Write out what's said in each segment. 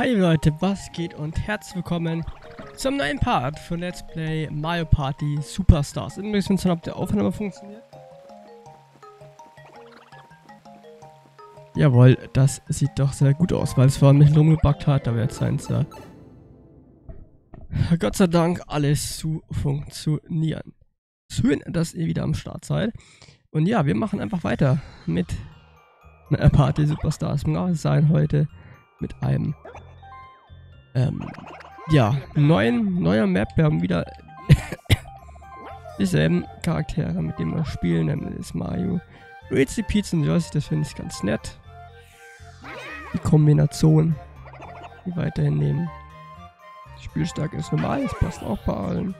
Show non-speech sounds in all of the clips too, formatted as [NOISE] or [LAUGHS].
Hi Leute, was geht und herzlich willkommen zum neuen Part von Let's Play Mario Party Superstars. Ein bisschen ob der Aufnahme funktioniert. Jawohl, das sieht doch sehr gut aus, weil es vorhin mich rumgebackt hat, aber jetzt scheint es ja Gott sei Dank alles zu funktionieren. Schön, dass ihr wieder am Start seid. Und ja, wir machen einfach weiter mit Party Superstars. Muss sein heute mit einem ähm, ja, neuen, neuer Map. Wir haben wieder dieselben Charaktere, mit denen wir spielen, nämlich Mario. Luigi, Peach und Yoshi, das finde ich ganz nett. Die Kombination, die weiterhin nehmen. Spielstark ist normal, das passt auch bei allen.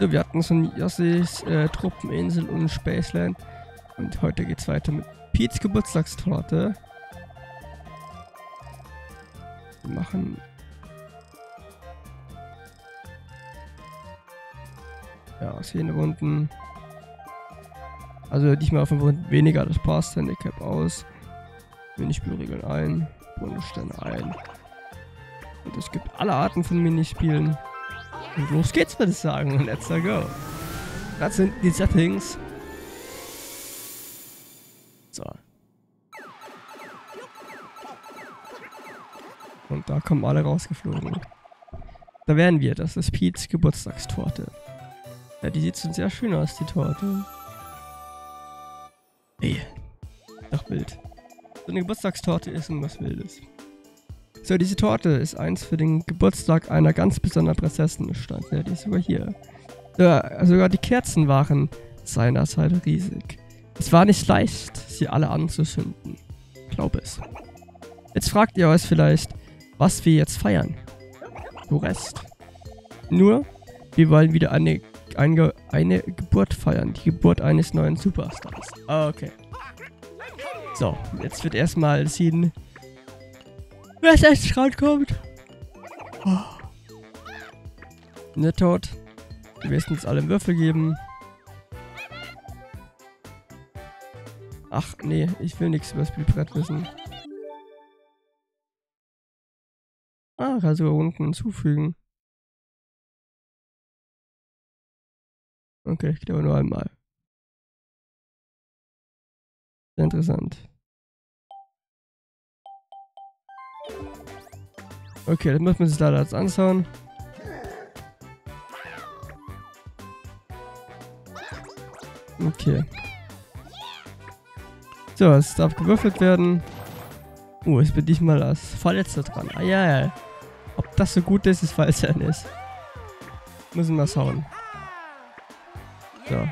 So, wir hatten so ein Yossis äh, Truppeninsel und Spaceland. Und heute geht's weiter mit Pete's Geburtstagstorte. Wir machen Ja, 10 Runden. Also mehr auf 5 Runden weniger, das passt. Handicap aus. Minispielregeln ein. Bonussterne ein. Und es gibt alle Arten von Minispielen. Und los geht's, würde ich sagen. Let's go. Das sind die Settings. So. Und da kommen alle rausgeflogen. Da wären wir. Das ist Pete's Geburtstagstorte. Ja, die sieht schon sehr schön aus, die Torte. Ey. Doch wild. So eine Geburtstagstorte ist irgendwas Wildes. So, diese Torte ist eins für den Geburtstag einer ganz besonderen Prinzessin stand. Ja, die ist sogar hier. Ja, sogar die Kerzen waren seinerzeit riesig. Es war nicht leicht, sie alle anzuzünden. Glaube es. Jetzt fragt ihr euch vielleicht, was wir jetzt feiern. Du Rest. Nur, wir wollen wieder eine eine, eine Geburt feiern. Die Geburt eines neuen Superstars. Ah, okay. So, jetzt wird erstmal sehen, wer als erstes rankommt. Oh. Ne, tot. Wir müssen uns alle Würfel geben. Ach, nee, ich will nichts über das Spielbrett wissen. Ah, also unten hinzufügen. Okay, ich glaube nur einmal. Sehr interessant. Okay, dann müssen wir uns da jetzt anschauen. Okay. So, es darf gewürfelt werden. Oh, jetzt bin ich mal als Verletzter dran. Ah ja, ja. Ob das so gut ist, ist falsch ist. Müssen wir schauen. So.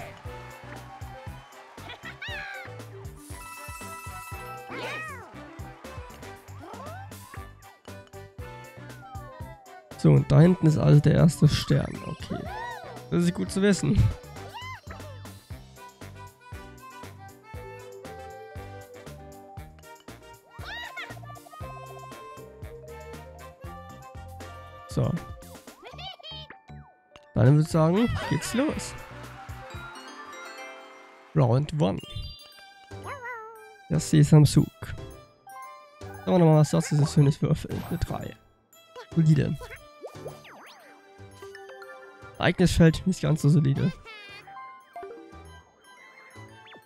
So, und da hinten ist also der erste Stern. Okay. Das ist gut zu wissen. So. Dann würde ich sagen, geht's los. Round 1. Das Sesamsug. Sagen wir nochmal, was das ist. Das schönes Würfel. Eine 3. Solide. Eigenes Feld nicht ganz so solide.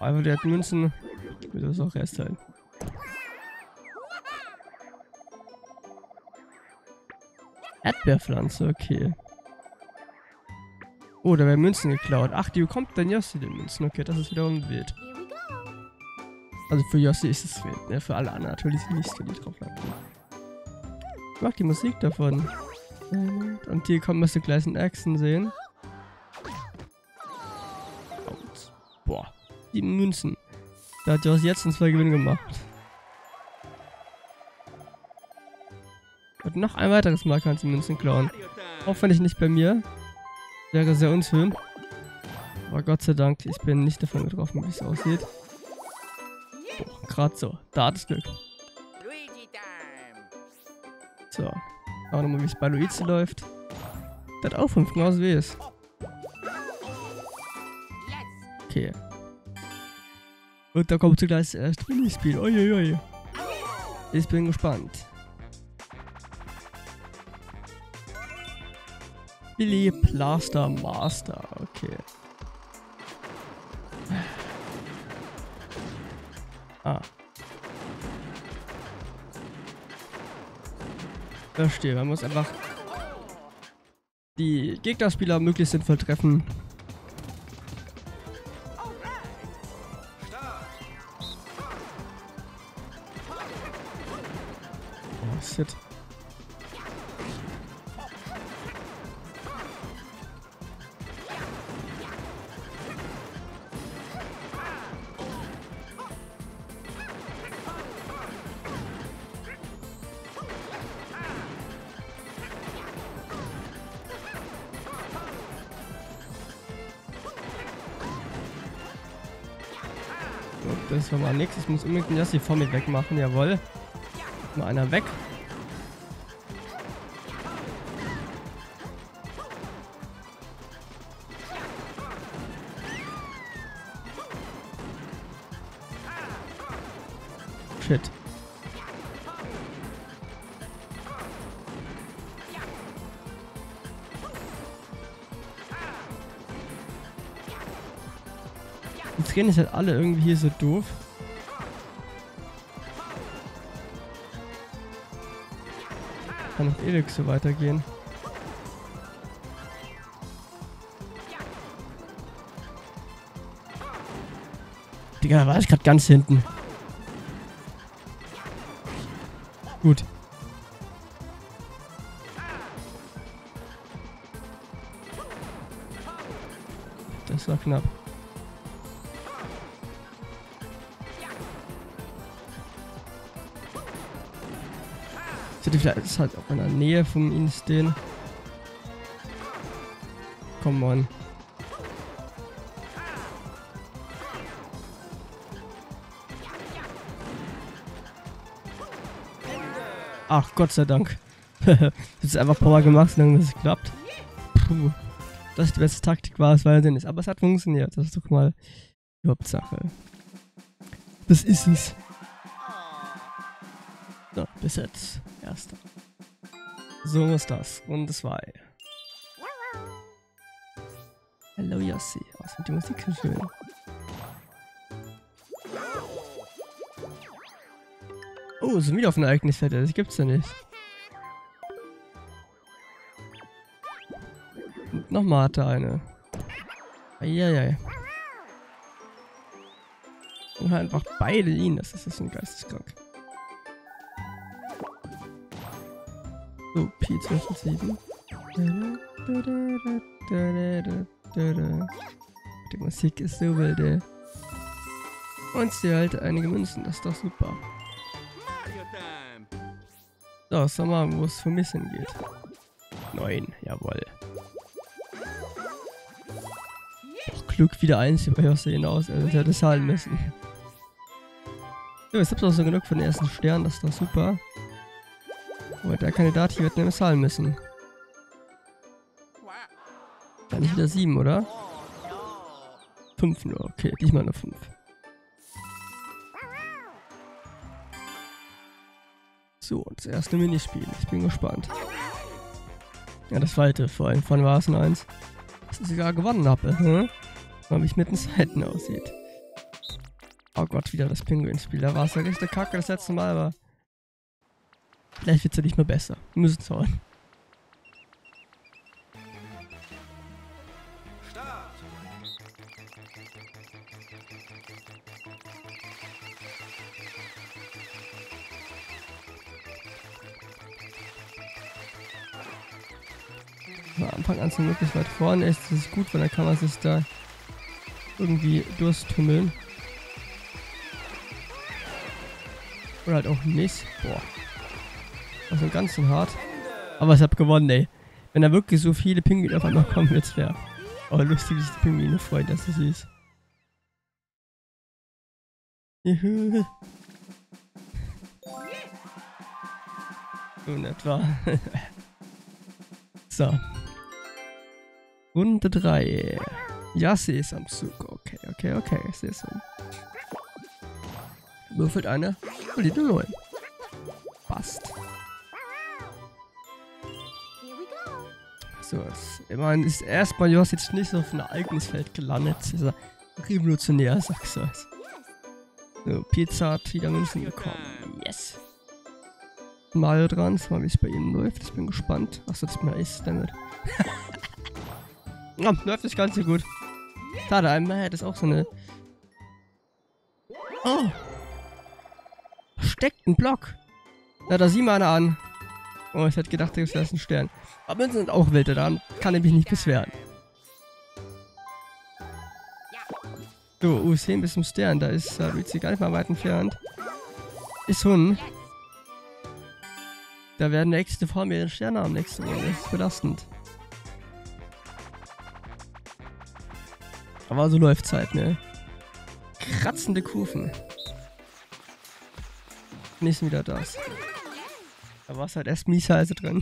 Einfach der hat Münzen. Will das auch erst sein. Erdbeerpflanze, okay. Oh, da werden Münzen geklaut. Ach, die bekommt dann Yossi den Münzen. Okay, das ist wiederum wild. Also für Yossi ist es wild, ne? Für alle anderen natürlich nicht, wenn die drauf landen. Ich mag die Musik davon. Und hier kommen wir die gleichen Echsen sehen. Und, boah, die Münzen. Da hat Yossi jetzt ein zwei Gewinne gemacht. Und noch ein weiteres Mal kannst du Münzen klauen. Hoffentlich nicht bei mir. Wäre sehr unschön. Aber Gott sei Dank, ich bin nicht davon getroffen, wie es aussieht. Gerade so. Da hat es Glück. So. Schauen wir mal, wie es bei Luigi läuft. Hat auch 5, genauso wie es. Okay. Und da kommt zugleich das erste Minispiel. Uiuiui. Ich bin gespannt. Billy Plaster Master. Okay. Ah. Verstehe, man muss einfach die Gegnerspieler möglichst sinnvoll treffen. Das war mal nix. Ich muss unbedingt das hier vor mir wegmachen. Jawohl. Mal einer weg. Die drehen sich halt alle irgendwie hier so doof. Kann auch eh nix so weitergehen. Digga, da war ich gerade ganz hinten. Gut. Das war knapp. Sollte vielleicht halt auch in der Nähe von ihnen stehen. Come on. Ach, Gott sei Dank. [LAUGHS] ist einfach Power gemacht, solange das klappt. Puh. Das ist die beste Taktik war, es war ja nicht. Aber es hat funktioniert. Das ist doch mal die Hauptsache. Das ist es. So, bis jetzt. Erster. So ist das. Runde 2. Hallo Yossi. Was mit die Musik so schön? Oh, sind wieder auf ein Ereignisfeld. Das gibt's ja nicht. Und nochmal hat er eine. Eieiei. Und halt einfach beide ihn. Das ist das ein geisteskrank. So, P207. Die Musik ist so wilde. Und sie halt einige Münzen, das ist doch super. So, sag mal, wo es für mich hingeht. Neun, jawohl. Doch Glück wieder eins über Josse hinaus, also hätte zahlen müssen. So, jetzt hab's auch so genug von den ersten Sternen, das ist doch super. Aber der Kandidat hier wird nämlich zahlen müssen. Dann wieder sieben, oder? Fünf nur, okay, diesmal nur fünf. So, und das erste Minispiel. Ich bin gespannt. Ja, das zweite, vor allem von war es ein Eins. Dass ich sogar gewonnen habe, hm? Weil mich mit den Seiten aussieht. Oh Gott, wieder das Pinguin-Spiel. Da war es ja richtig kacke das letzte Mal, aber vielleicht wird es ja nicht mehr besser. Wir müssen. Von Anfang an so möglichst weit vorne ist, das ist gut, weil dann kann man sich da irgendwie durchtummeln. Oder halt auch nicht. Boah. Also ganz schön hart. Aber ich hab gewonnen, ey. Wenn da wirklich so viele Pinguine auf einmal kommen, wird's fair. Aber lustig, wie sich die Pinguine freuen, dass du siehst. Juhu. So in etwa. [LAUGHS] so. Runde 3. Ja, Sesamzug. Okay, okay, okay. Sesam. Würfelt eine. Die 9. Passt. So, das, ich meine, ist erstmal Joss jetzt nicht so auf ein Ereignisfeld gelandet. Das ist ja revolutionär, sagst du es. So, Pizza hat wieder Münzen bekommen. Yes. Mario dran, mal wie es bei ihnen läuft. Ich bin gespannt. Achso, das ist mir Ace damit. [LAUGHS] ja, läuft nicht ganz so gut. Schade, einmal hätte es auch so eine. Oh! Steckt ein Block. Na, da sieh mal einer an. Oh, ich hätte gedacht, das wäre ein Stern. Aber Münzen sind auch wilde, dann kann ich mich nicht beschweren. So, U10 bis zum Stern, da ist äh, Luigi gar nicht mal weit entfernt. Ist Hund. Da werden nächste vor mir Sterne haben nächste Runde. Das ist belastend. Aber so läuft's halt, ne? Kratzende Kufen. Nicht wieder das. Da war es halt erst Miesheise drin.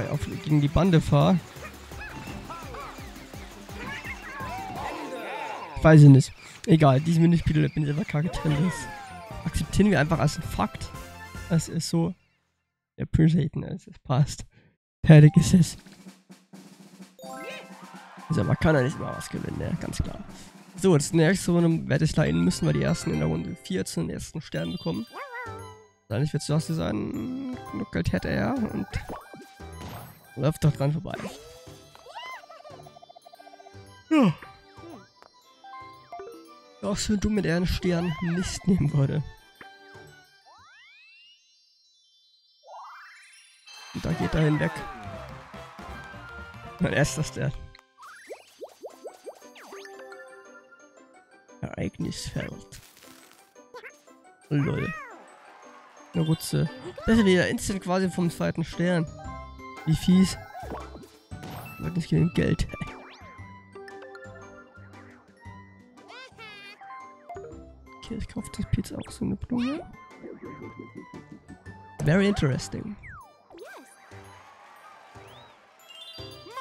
Ich immer auf, gegen die Bande fahre. Weiß ich nicht. Egal, diese Minispiele bin ich einfach kacke drin. Das akzeptieren wir einfach als ein Fakt. Das ist so. Appreciaten es. Es passt. Fertig ist es. Also man kann ja nicht immer was gewinnen, ne? Ganz klar. So, das nächste Runde werde ich da hin müssen, weil die ersten in der Runde 14 den ersten Stern bekommen. Wahrscheinlich wird es das sein. Geld hätte er und läuft doch dran vorbei. Ja. Auch so dumm mit einen Stern nicht nehmen würde. Und da geht er hinweg. Mein erster Stern. Ereignisfeld. Lol. Na gut, so. Das ist wieder instant quasi vom zweiten Stern. Wie fies. Wird nicht genügend Geld. okay, ich kaufe das Pizza auch so eine Blume. Very interesting.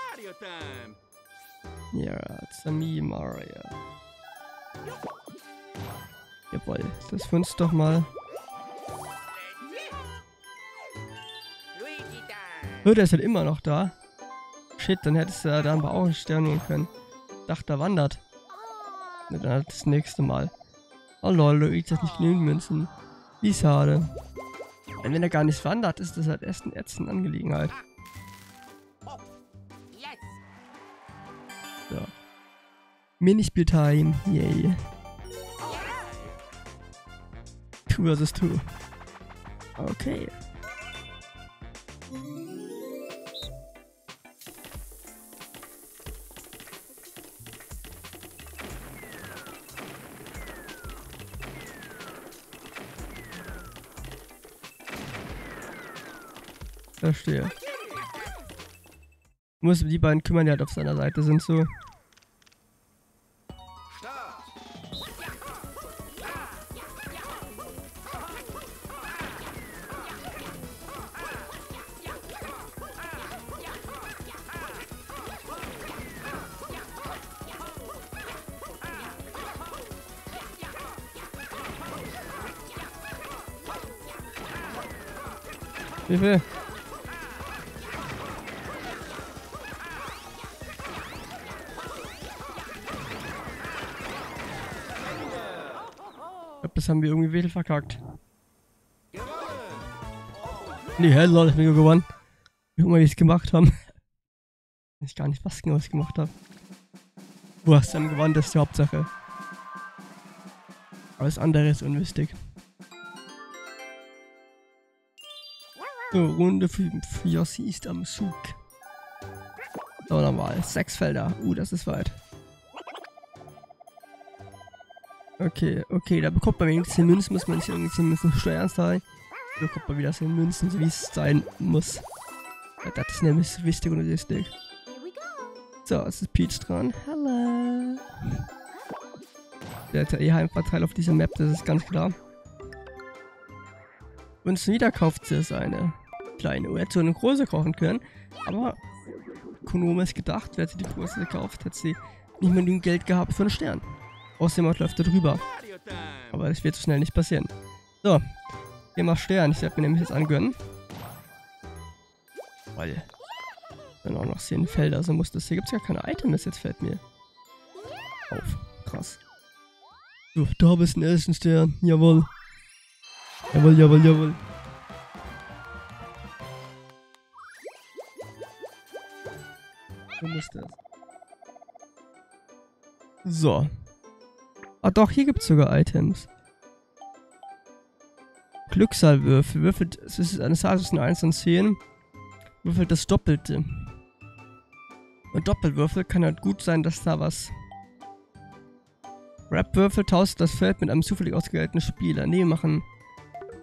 Mario! Ja, it's a me, Mario. Jawohl, das für uns doch mal. Oh, der ist halt immer noch da. Shit, dann hättest du ja da aber auch einen Stern holen können. Dachte, er wandert. Na, dann halt das nächste Mal. Oh lol, Luigi hat nicht genügend Münzen. Wie schade. Und wenn er gar nicht wandert, ist das halt erst eine ätzende Angelegenheit. So. Minispiel-Time. Yay. Two versus two. Okay. Verstehe. Muss die beiden kümmern, die halt auf seiner Seite sind, so. Start! Das haben wir irgendwie wieder verkackt. Nee, hä, lol, ich bin gewonnen. Guck mal, wie es gemacht haben. [LAUGHS] Ich gar nicht, was genau ich gemacht habe. Du hast dann gewonnen, das ist die Hauptsache. Alles andere ist unwichtig. So, Runde 5. Yossi ist am Zug. So, nochmal. Sechs Felder. Uh, das ist weit. Okay, okay, da bekommt man wenigstens 10 Münzen, muss man nicht irgendwie 10 Münzen Steuern zahlen. Da bekommt man wieder 10 Münzen, so wie es sein muss. Ja, Das ist nämlich wichtig und richtig. So, es ist Peach dran. Hallo. Der hat ja eh Heimvorteil auf dieser Map, das ist ganz klar. Und wieder kauft sie seine kleine. Er hätte so eine große kaufen können, aber ökonomisch gedacht, wer sie die große gekauft, hätte sie nicht mehr genügend Geld gehabt für einen Stern. Außerdem läuft er drüber. Aber das wird so schnell nicht passieren. So. Hier mal Stern. Ich werde mir nämlich jetzt angönnen. Weil. Dann auch noch 10 Felder. So muss das. Hier gibt es gar keine Items. Jetzt fällt mir auf. Krass. So, da bist ein ersten Stern. Jawohl. Jawohl, jawohl, jawohl. So muss das. So. Ah doch, hier gibt es sogar Items. Glücksalwürfel. Würfelt, es ist eine Zahl zwischen 1 und 10. Würfelt das Doppelte. Und Doppelwürfel kann halt gut sein, dass da was... Rap-Würfel tauscht das Feld mit einem zufällig ausgewählten Spieler. Nee, wir machen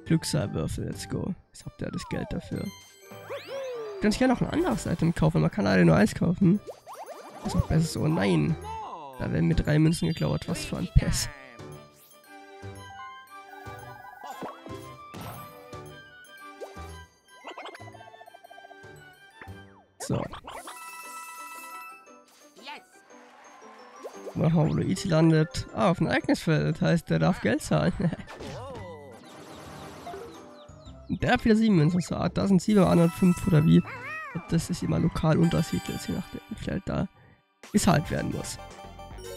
Glücksalwürfel. Let's go. Jetzt habt ihr das Geld dafür. Kann ich gerne noch ein anderes Item kaufen. Man kann leider nur eins kaufen. Ist auch besser so. Nein. Da werden mir drei Münzen geklaut. Was für ein Pest. So. Mal schauen, wo Luigi landet. Ah, auf dem Ereignisfeld. Heißt, der darf Geld zahlen. [LAUGHS] Der hat wieder sieben Münzen. So, ah, da sind sieben, anderen fünf oder wie. Das ist immer lokal unterschiedlich, je nachdem, wie viel halt da gezahlt werden muss.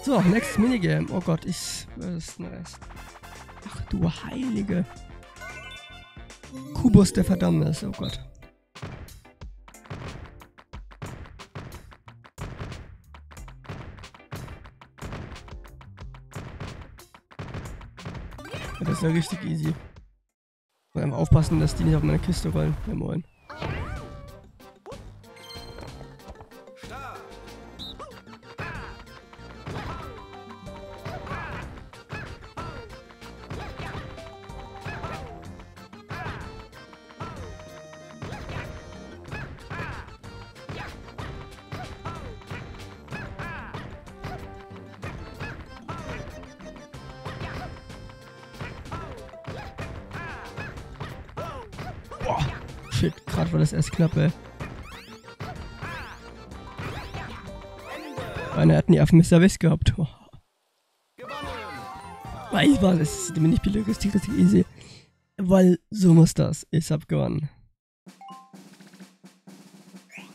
So, nächstes Minigame. Oh Gott, ich. Was ist Rest? Ach du Heilige. Kubus der Verdammnis, oh Gott. Ja, Das ist ja richtig easy. Einfach aufpassen, dass die nicht auf meine Kiste rollen. Ja, moin. Gerade war das erst knapp, ey. Einer hat nie auf Mr. West gehabt. [LAUGHS] Oh. Weiß was, es ist nicht billig, ist richtig easy. Weil so muss das. Ich hab gewonnen.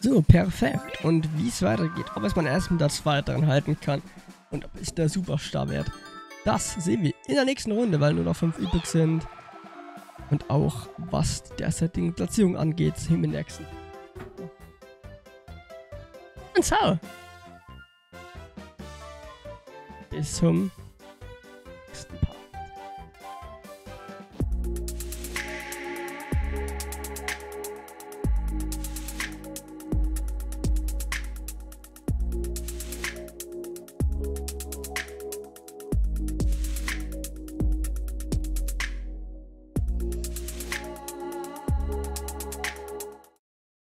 So, perfekt. Und wie es weitergeht, ob es mein ersten das weiteren halten kann und ob ich der Superstar werde, das sehen wir in der nächsten Runde, weil nur noch fünf übrig sind und auch was die derzeitige Platzierung angeht im Indexen. Und so. Bis zum nächsten Part.